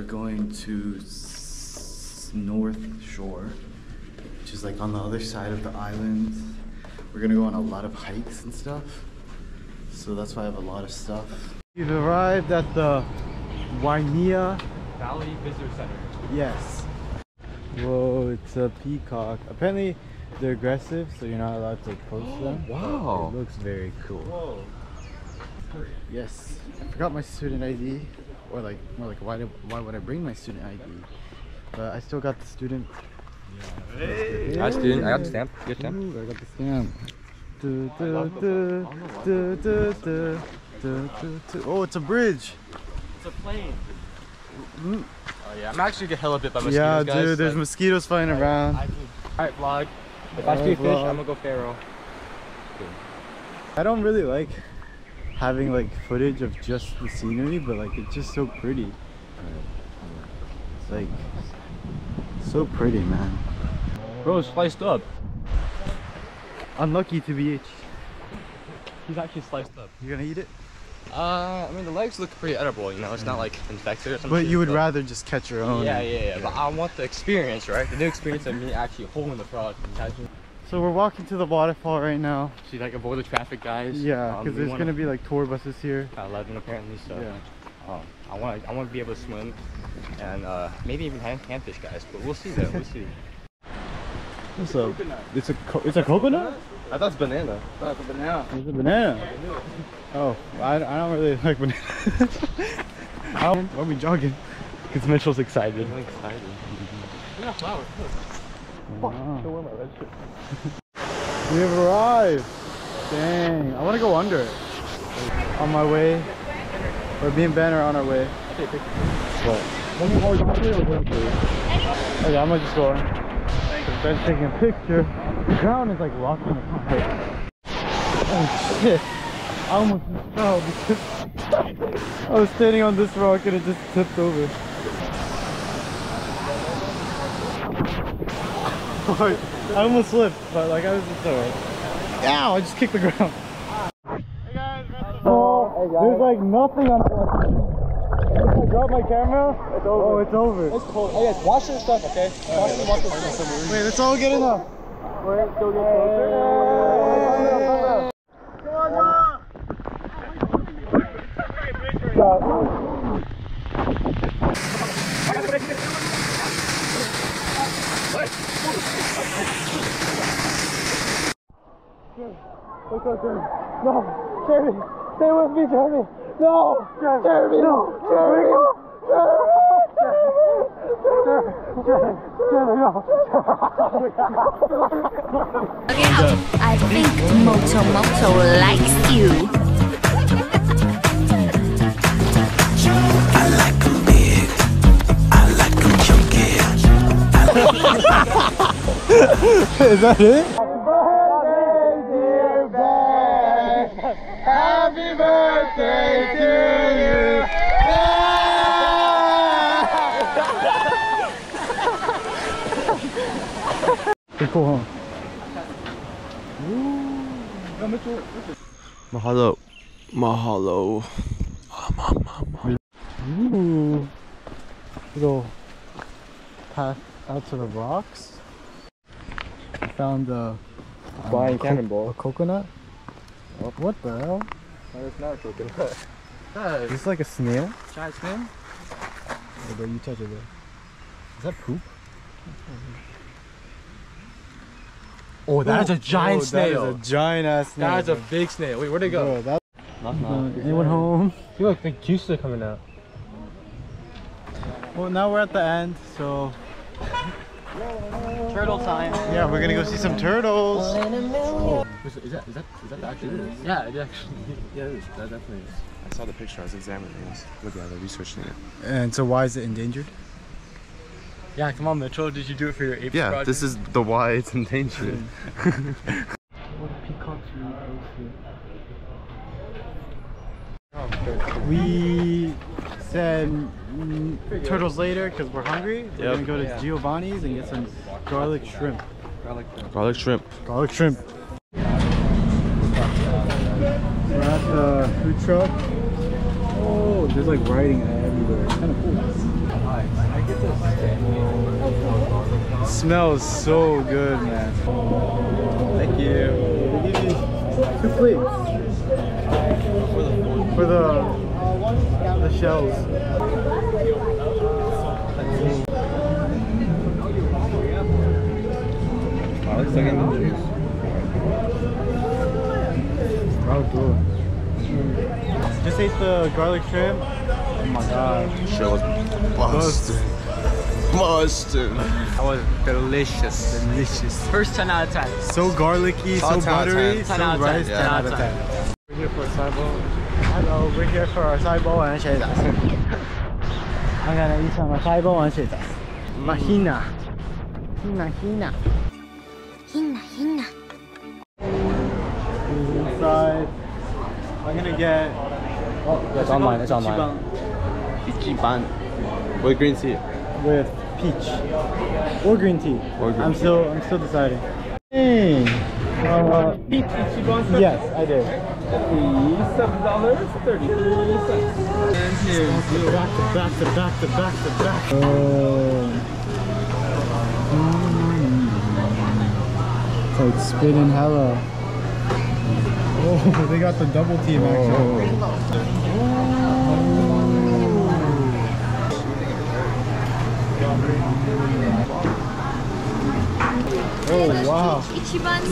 we're going to S- North Shore, which is like on the other side of the island. We're gonna go on a lot of hikes and stuff. So that's why I have a lot of stuff. We've arrived at the Waimea. Valley Visitor Center. Yes. Whoa, it's a peacock. Apparently, they're aggressive, so you're not allowed to post them. Oh, wow. It looks very cool. Whoa. Yes. I forgot my student ID or like more like why did, why would I bring my student ID? But I still got the student. Yeah. Hey. Student. I got the stamp. Your stamp. Ooh, I got the stamp. Oh, it's a bridge. It's a plane. Mm. Oh yeah, I'm actually getting hella bit by mosquitoes, Yeah, guys. dude, there's like, mosquitoes flying around. Alright, vlog. If I, I see a fish, I'm gonna go feral. I don't really like having like footage of just the scenery, but like it's just so pretty. It's like so pretty, man. Bro, sliced up. Unlucky to be H. He's actually sliced up. You gonna eat it? Uh, I mean the legs look pretty edible. You know, it's not like infected or something. But you would rather just catch your own. Yeah, yeah, yeah, But I want the experience, right? The new experience of me actually holding the frog and catching. So we're walking to the waterfall right now. See, like avoid the traffic, guys. Yeah, Um, because we there's wanna- gonna be like tour buses here. at 11 apparently. So Yeah. um, I want I want to be able to swim and uh, maybe even hand, fish, guys. But we'll see though. We'll see. What's up? It's a co- it's a coconut. I thought it's banana. That's a banana. It's a banana. Oh, I, I don't really like bananas. How why are we jogging? Because Mitchell's excited. I'm excited. Yeah, flower. Wow. We have arrived. Dang, I want to go under it. On my way, or me and Ben are on our way. What? Okay, I'm gonna just go on. Ben's taking a picture. The ground is like rocking apart. Oh shit! I almost fell because I was standing on this rock and it just tipped over. I almost slipped, but like I was just alright. Ow! I just kicked the ground. Hey guys, oh, there's like nothing on the I drop my camera. It's over. Oh, it's over. It's cold. Hey guys, wash your stuff, okay? Wash, wash your stuff. Wait, let's all get in now. Wait, still get closer. Wait, go, Jeremy. No, Jeremy. Stay with me, Jeremy. No, Jeremy. Jeremy. No, Jeremy. No. Jeremy. Jeremy. Jeremy. Jeremy. No. okay, I think Moto Moto likes you. Is that it? Happy birthday to you. Cool, huh? Mahalo. Mahalo. Ooh. Little path out to the rocks. I found a um, Flying co- cannonball. A coconut. What the hell? No, it's not a coconut. Guys, Is this like a snail? giant snail? Hey, bro, you touch it, bro. Is that poop? Oh, that is a giant Oh, snail. That is a giant ass snail. That is a big snail. Wait, where'd it go? Bro, that, Knock, uh, anyone home? I feel like the juices are coming out. Well, now we're at the end, so Turtle time. yeah, we're gonna go see some turtles. Oh, is, is that is that is that actually? Yeah, it actually. Yeah, it is. That definitely is. I saw the picture. I was examining it. I was looking at it, researching it. And so, why is it endangered? Yeah, come on, Mitchell. Did you do it for your apes Yeah, project? this is the why it's endangered. Hmm. We said mm, turtles later because we're hungry. We're Yep. gonna go to Giovanni's and get some garlic shrimp. Garlic shrimp. Garlic shrimp. We're at the food truck. Oh, there's like writing everywhere. It's kind of cool. nice. Smells so good, man. Thank you. They give you two plates for the the shells. I like sucking juice. Oh, cool. Just ate the garlic shrimp. Oh my god. Shit was busted. Busted. That was delicious. Delicious. First 10 out of 10. So garlicky, so 10 out of buttery, 10. so 10 out of 10. rice, 10 10 out out of of 10. 10. We're here for a sideball. Hello, we're here for our sideball and shadas. I'm gonna eat some sideball and shadas. Mahina. Hina, hina. Hina, hina. Inside. I'm gonna get. Oh, It's online, it's online. Ichiban. With green tea. with peach or green tea. Or green I'm tea. still I'm still deciding. Hey. Uh, yes, I did. Seven dollars thirty three cents. And here's your Back to back to back to back to back. Oh. Mm. It's like spinning hella. Oh, they got the double team action. Oh oh wow. Ichiban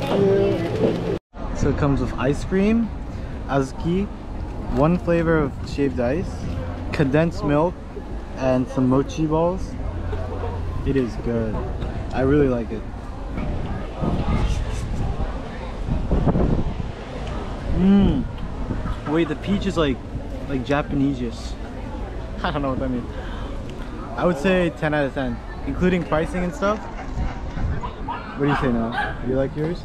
special. So it comes with ice cream, azuki, one flavor of shaved ice, condensed milk, and some mochi balls. It is good. I really like it. Mmm. Wait, the peach is like like Japanese. I don't know what that means. I would say 10 out of 10, including pricing and stuff. What do you say now? Do you like yours?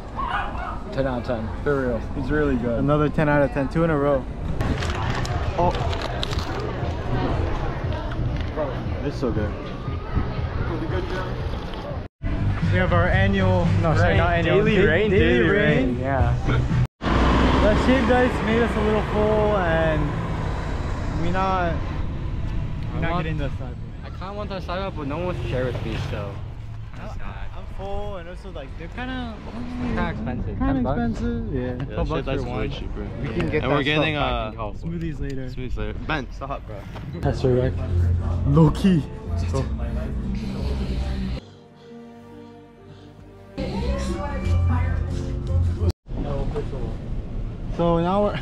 10 out of 10. For real. It's really good. Another 10 out of 10, two in a row. Oh. It's so good. We have our annual, no, sorry, not annual. daily da- rain, daily, daily rain. rain, yeah. That shaved ice made us a little full and we not, we're not want- getting the side. I kind of want that side up, but no one wants to share with me, so. I'm full and also like they're kind of Kind of expensive. kind of expensive. Yeah. Yeah, shit, that's for way one. cheaper. We can get And that we're getting, stuff back uh. Smoothies later. Smoothies later. Ben, stop, bro. That's right. Low key. So now we're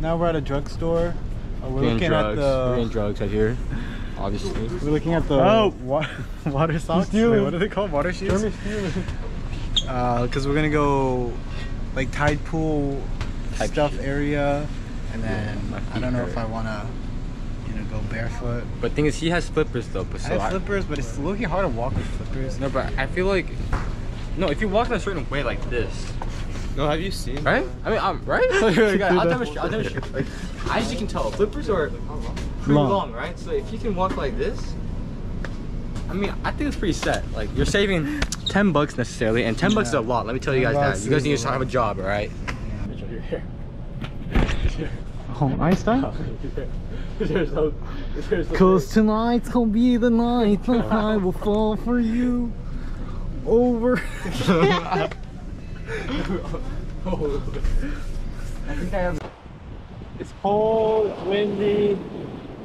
now we're at a drugstore. Uh, we're Getting looking drugs. at We're getting the drugs right here. Obviously. we're looking at the Oh! wa- water socks. Wait, what are they called? Water shoes. Uh, because we're gonna go like tide pool Type stuff shit. area, and then My I don't know hurt. if I wanna, you know, go barefoot. But thing is, he has flippers though. But I so have flippers, but it's looking hard to walk with flippers. No, but I feel like. No, if you walk in a certain way like this, No, have you seen? right? I mean, I'm right. I'll demonstrate. I'll demonstrate. Like, as you can tell, flippers are pretty Long. long. right? So if you can walk like this, I mean, I think it's pretty set. Like you're saving ten bucks necessarily, and ten bucks is a lot. Let me tell you guys that. You guys need a to have a job, all right? Oh, Einstein? Cause tonight's gonna be the night that I will fall for you. Over. It's cold, it's windy.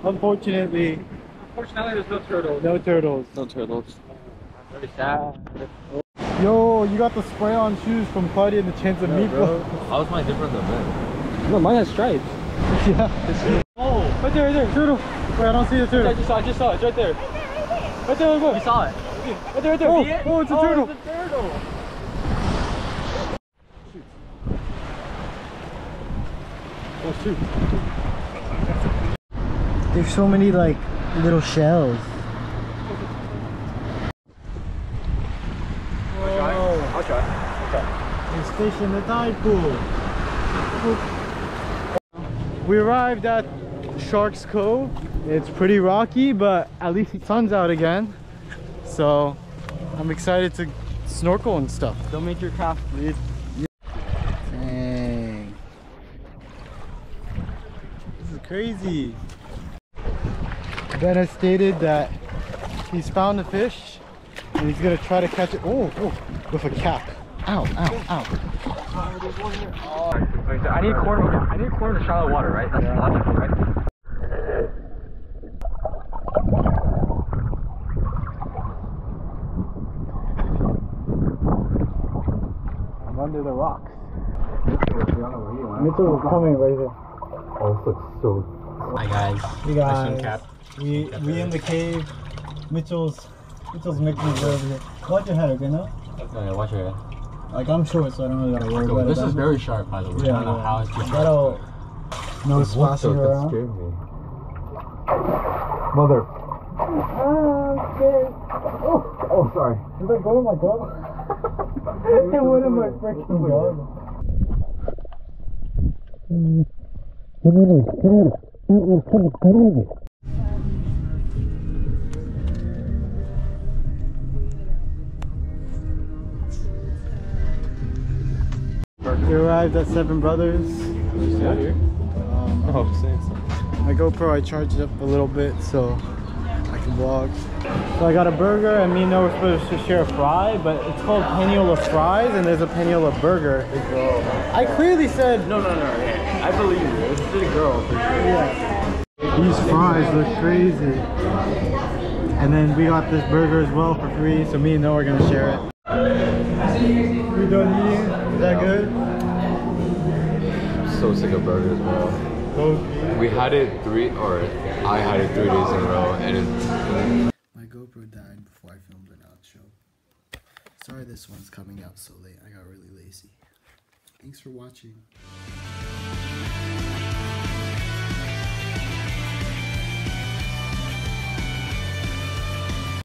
Unfortunately, Fortunately, there's no turtles. no turtles. No turtles. Very sad. Yo, you got the spray on shoes from Claudia and the Chance of Meatball. How is mine different than Ben? No, mine has stripes. yeah. Oh, right there, right there, turtle. Wait, I don't see the I turtle. just saw, I just saw it. It's right there. Right there, look, look. You saw it. Right there, right there. Oh, it? oh, it's a oh, turtle. It's a turtle. Oh shoot. There's so many like little shells. Whoa. I'll try. There's fish in the tide pool. We arrived at Sharks Cove. It's pretty rocky, but at least the sun's out again. So I'm excited to snorkel and stuff. Don't make your craft bleed. Dang. This is crazy. Ben has stated that he's found the fish and he's gonna try to catch it. Oh, oh with a cap. Ow, ow, ow. I need corn. I need corn in shallow water, right? That's logical, right? I'm under the rocks. Mitchell is coming right here. Hi guys. Hey guys. We we in the cave. Mitchell's Mitchell's making it over here. Watch your head, okay now? Okay, watch your head. Like I'm short, so I don't really gotta worry about This it. is very sharp, by the way. Yeah, I don't know how it's just That'll no splashing around. Mother. Ah, oh, okay. Oh, oh, sorry. Did that go in my glove? it went in my freaking glove. We arrived at Seven Brothers. Um, Oh, something. My GoPro, I charged it up a little bit so vlog. So I got a burger and me and Noah were supposed to share a fry, but it's called Paniolo Fries and there's a Paniolo Burger. I clearly said No, no, no. I believe you. It's the girl for sure. these fries look crazy. And then we got this burger as well for free, so me and Noah are gonna share it. We done eating? Is that good? so sick of burgers, bro. We had it three, or I had it three days in a row, and it, My GoPro died before I filmed an outro. Sorry this one's coming out so late. I got really lazy. Thanks for watching.